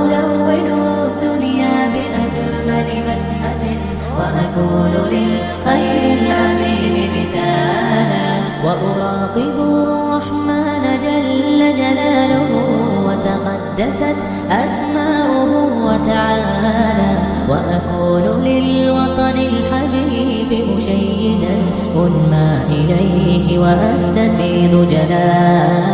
وألون الدنيا بأجمل بسمة وأكون للخير العميم مثالا. وأراقب الرحمن جل جلاله وتقدست أسماؤه وتعالى. وأكون للوطن الحبيب مشيدا أنمى إليه وأستفيد جلالا.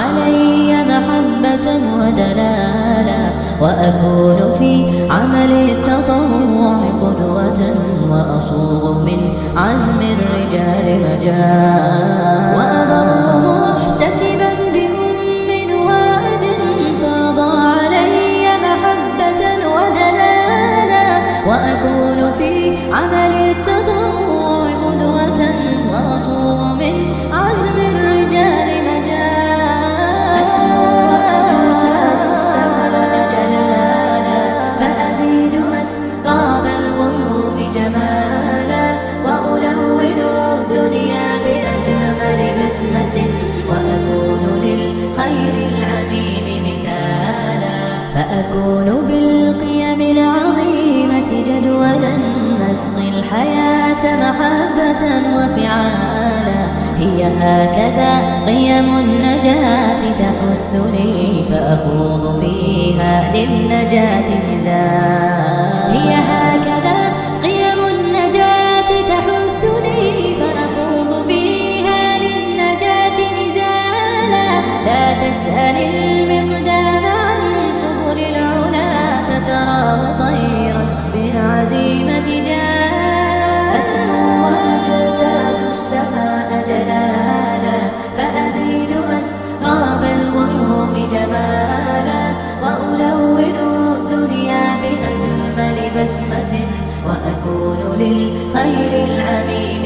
ودلالا وأكون في عمل التطوع قدوة وأصوغ من عزم الرجال مجالا. فأكون بالقيم العظيمة جدولا؟ نسقي الحياة محبة وفعالا. هي هكذا قيم النجاة تحثني فأخوض فيها للنجاة نزالا هي هكذا قيم النجاة تحثني فأخوض فيها للنجاة نزالا لا تسأل طيرا بالعزيمة جاء. أسمو وأجتاز السماء جلالا فأزيد أسراب الغيوم جمالا. وألون الدنيا بأجمل بسمة وأكون للخير العميم